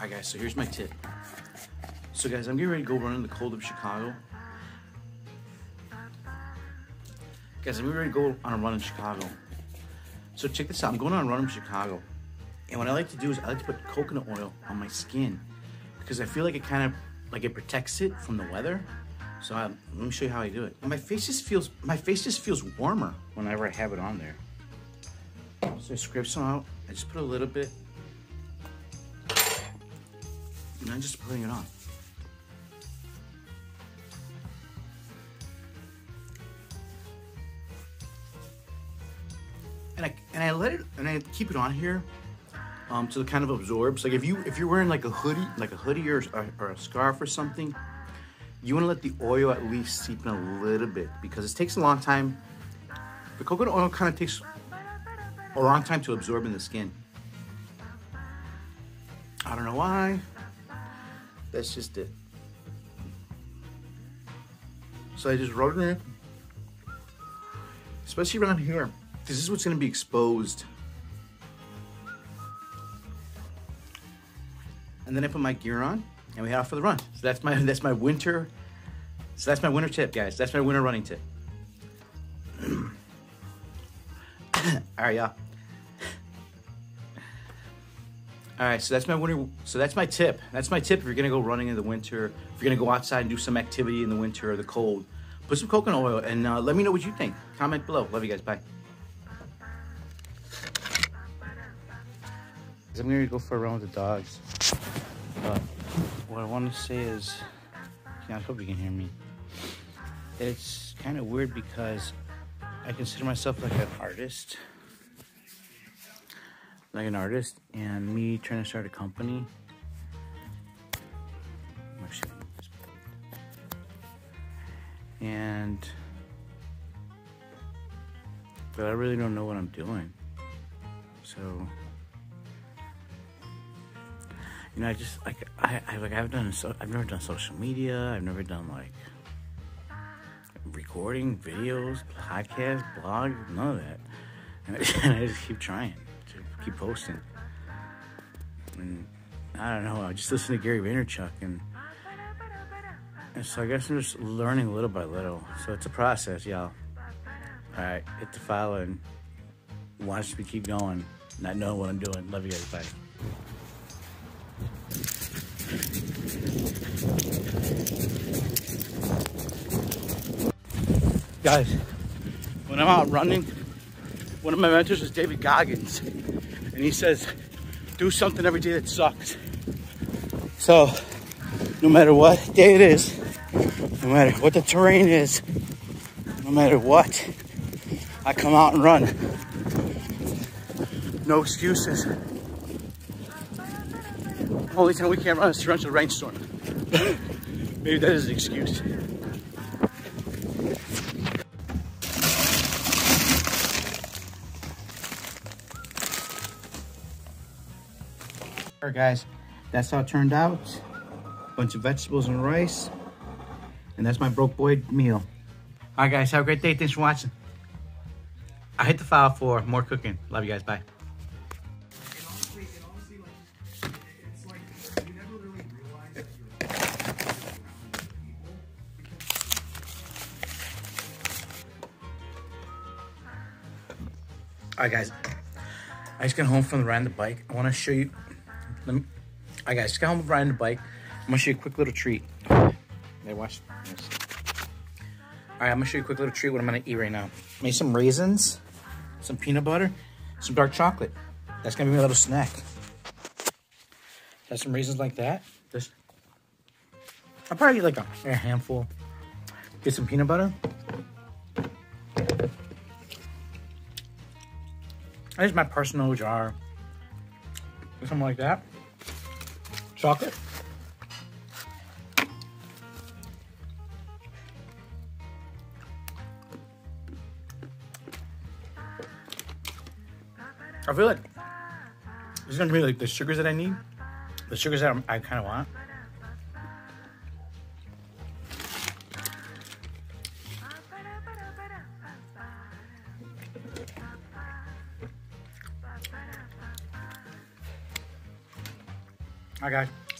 Alright guys, so here's my tip. So guys, I'm getting ready to go run in the cold of Chicago. Guys, I'm getting ready to go on a run in Chicago. So check this out, I'm going on a run in Chicago. And what I like to do is I like to put coconut oil on my skin because I feel like it kind of, like it protects it from the weather. So I, let me show you how I do it. My face just feels, my face just feels warmer whenever I have it on there. So I scrape some out, I just put a little bit and I'm just putting it on. And I and I let it and I keep it on here um, it kind of absorbs. Like if you if you're wearing like a hoodie, like a hoodie or, or, a scarf or something, you want to let the oil at least seep in a little bit because it takes a long time. The coconut oil kind of takes a long time to absorb in the skin. I don't know why. That's just it. So I just wrote it in. Especially around here. This is what's gonna be exposed. And then I put my gear on and we head off for the run. So that's my that's my winter. So that's my winter tip, guys. That's my winter running tip. All right, y'all. All right, so that's my winter. So that's my tip. That's my tip if you're gonna go running in the winter. If you're gonna go outside and do some activity in the winter or the cold, put some coconut oil and uh, let me know what you think. Comment below. Love you guys. Bye. I'm gonna go for a run with the dogs. But what I want to say is, I hope you can hear me. It's kind of weird because I consider myself like an artist like an artist and me trying to start a company. Oh, and but I really don't know what I'm doing. So you know, I just like I, I like I've done so I've never done social media. I've never done like recording videos, podcast, blog, none of that. And I, and I just keep trying to keep posting. And I don't know, I just listen to Gary Vaynerchuk and, and so I guess I'm just learning little by little. So it's a process, y'all. Alright, hit the follow and watch me keep going, not knowing what I'm doing. Love you guys, bye. Guys, when I'm out running, one of my mentors is David Goggins and he says, do something every day that sucks. So, no matter what day it is, no matter what the terrain is, no matter what, I come out and run. No excuses. Only time we can't run is torrential rainstorm. Maybe that is an excuse. Alright guys, that's how it turned out. Bunch of vegetables and rice. And that's my broke boy meal. Alright guys, have a great day. Thanks for watching. I hit the file for more cooking. Love you guys. Bye. Alright guys, I just got home from riding the bike. I want to show you let me, I got just got home from riding the bike. I'm gonna show you a quick little treat. Hey, watch. All right, I'm gonna show you a quick little treat. What I'm gonna eat right now. Made some raisins, some peanut butter, some dark chocolate. That's gonna be my little snack. Have some raisins like that. Just, I'll probably eat like a, a handful. Get some peanut butter. Is my personal jar. Something like that chocolate. I feel like this is gonna be like the sugars that I need, the sugars that I'm, i kind of want.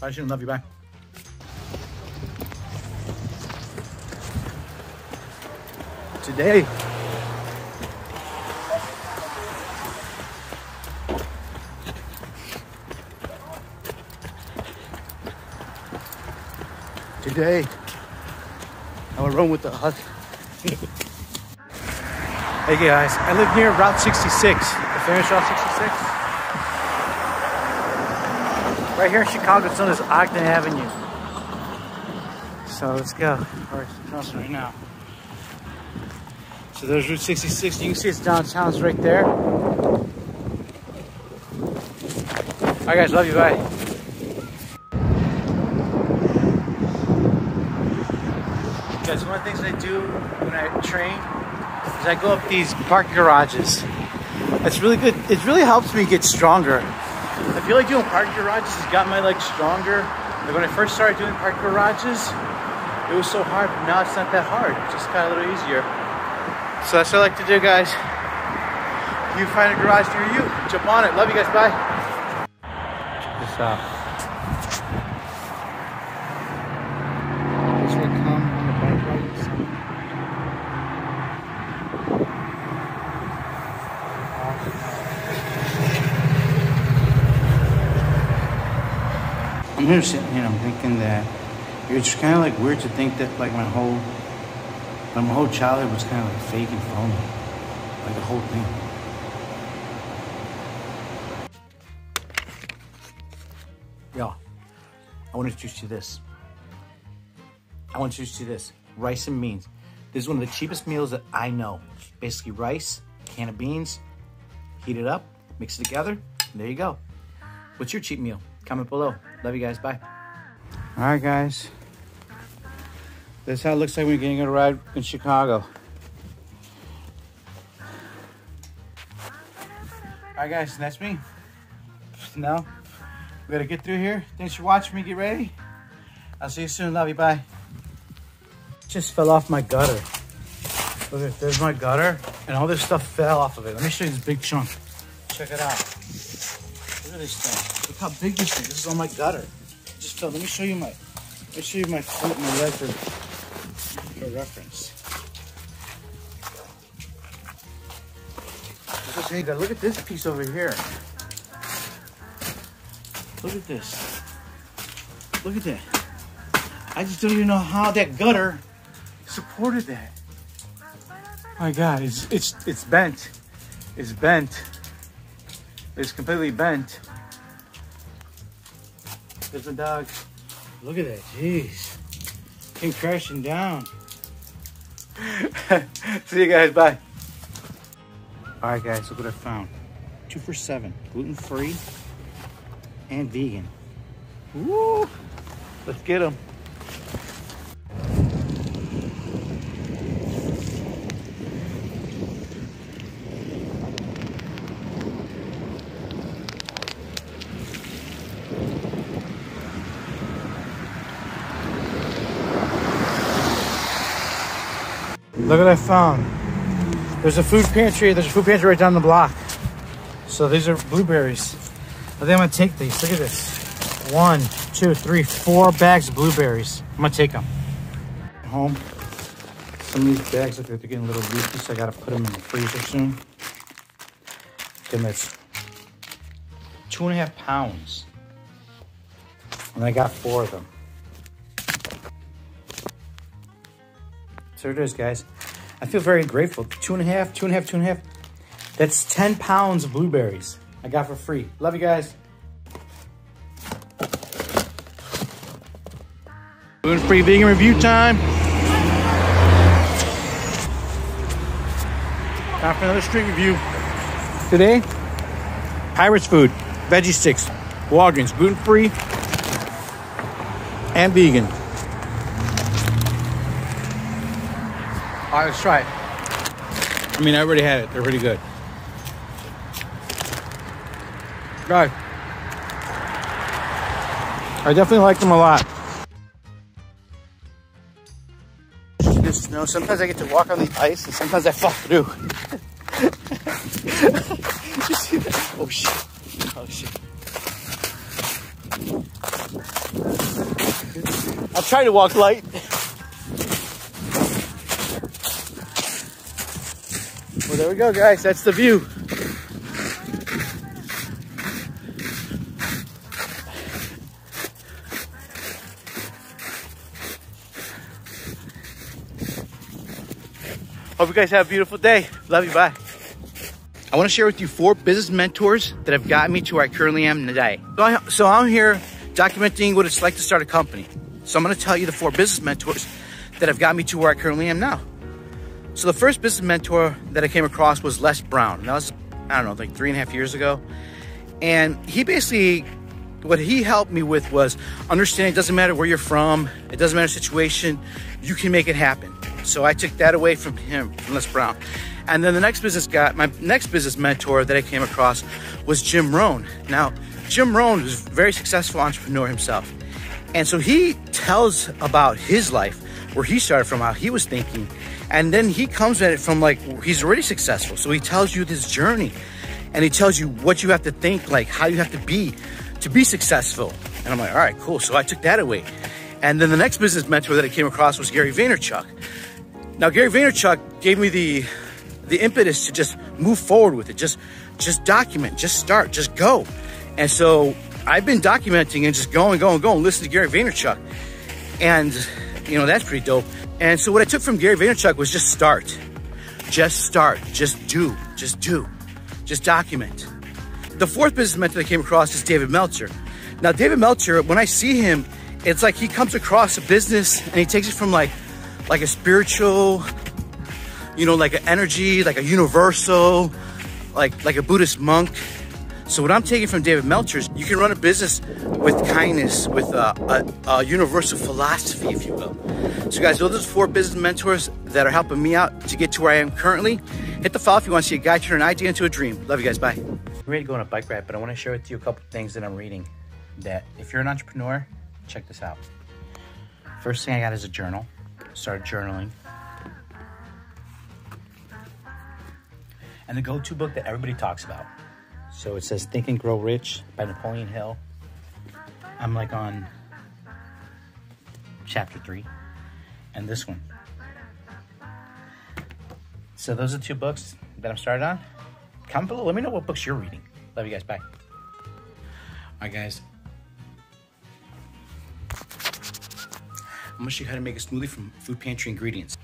Bye soon. Love you. Bye. Today, today, I will run with the hut. hey guys, I live near Route 66, the famous Route 66. Right here in Chicago, it's known as Ogden Avenue. So let's go. We're right now. So there's Route 66. You can see it's downtown. It's right there. All right, guys. Love you. Bye. Guys, one of the things I do when I train is I go up these parking garages. It's really good. It really helps me get stronger. I feel like doing park garages has got my legs stronger. Like when I first started doing park garages, it was so hard, but now it's not that hard. It's just of a little easier. So that's what I like to do, guys. You find a garage near you, jump on it. Love you guys. Bye. Check this out. This will come on the bike rides. I'm here sitting here, I'm thinking that it's kind of like weird to think that like my whole, like my whole childhood was kind of like fake and phony, like the whole thing. Yeah, I want to introduce you to this. I want to introduce you to this rice and beans. This is one of the cheapest meals that I know. Basically, rice, can of beans, heat it up, mix it together, and there you go. What's your cheap meal? Comment below. Love you guys. Bye. All right, guys. This is how it looks like you're getting a ride in Chicago. All right, guys, that's me. Now, we gotta get through here. Thanks for watching me. Get ready. I'll see you soon. Love you. Bye. Just fell off my gutter. Look at there's my gutter, and all this stuff fell off of it. Let me show you this big chunk. Check it out. Look at this thing. Look how big this is. This is on my gutter. Just fell. Let me show you my. Let me show you my foot and my leg for, for reference. Look at this piece over here. Look at this. Look at that. I just don't even know how that gutter supported that. My God, it's it's it's bent. It's bent. It's completely bent. There's a dog. Look at that. Jeez. Came crashing down. See you guys. Bye. All right, guys. Look what I found. Two for seven. Gluten free and vegan. Woo! Let's get them. Look what I found. There's a food pantry. There's a food pantry right down the block. So these are blueberries. I think I'm gonna take these. Look at this. One, two, three, four bags of blueberries. I'm gonna take them. Home. Some of these bags look like they're getting a little leaky, so I gotta put them in the freezer soon. Okay, that's two and a half pounds. And I got four of them. So it is, guys. I feel very grateful. Two and a half, two and a half, two and a half. That's 10 pounds of blueberries I got for free. Love you guys. Gluten-free vegan review time. Time for another street review. Today, Pirates Food, veggie sticks, Walgreens, gluten-free and vegan. All right, let's try it. I mean, I already had it. They're pretty good. Right. I definitely like them a lot. This snow, sometimes I get to walk on the ice and sometimes I fall through. you see that? Oh shit. Oh shit. I'm trying to walk light. Well, there we go, guys. That's the view. Hope you guys have a beautiful day. Love you. Bye. I want to share with you four business mentors that have gotten me to where I currently am today. So, I, so I'm here documenting what it's like to start a company. So I'm going to tell you the four business mentors that have got me to where I currently am now. So the first business mentor that I came across was Les Brown. That was, I don't know, like three and a half years ago. And he basically, what he helped me with was understanding it doesn't matter where you're from, it doesn't matter the situation, you can make it happen. So I took that away from him, from Les Brown. And then the next business guy, my next business mentor that I came across was Jim Rohn. Now, Jim Rohn was a very successful entrepreneur himself. And so he tells about his life, where he started from, how he was thinking. And then he comes at it from like, he's already successful. So he tells you this journey and he tells you what you have to think, like how you have to be to be successful. And I'm like, all right, cool. So I took that away. And then the next business mentor that I came across was Gary Vaynerchuk. Now, Gary Vaynerchuk gave me the the impetus to just move forward with it. Just just document, just start, just go. And so I've been documenting and just going, going, going, listen to Gary Vaynerchuk. And you know, that's pretty dope. And so what I took from Gary Vaynerchuk was just start. Just start. Just do. Just do. Just document. The fourth business mentor that came across is David Meltzer. Now, David Meltzer, when I see him, it's like he comes across a business and he takes it from like like a spiritual, you know, like an energy, like a universal, like like a Buddhist monk. So what I'm taking from David Meltzer is you can run a business with kindness, with a, a, a universal philosophy, if you will. So guys, those are the four business mentors that are helping me out to get to where I am currently. Hit the follow if you want to see a guy turn an idea into a dream. Love you guys. Bye. I'm ready to go on a bike ride, but I want to share with you a couple things that I'm reading that if you're an entrepreneur, check this out. First thing I got is a journal started journaling. And the go-to book that everybody talks about. So it says Think and Grow Rich by Napoleon Hill. I'm like on chapter three. And this one. So those are two books that I'm started on. Comment below. Let me know what books you're reading. Love you guys. Bye. All right, guys. I'm gonna show you how to make a smoothie from food pantry ingredients.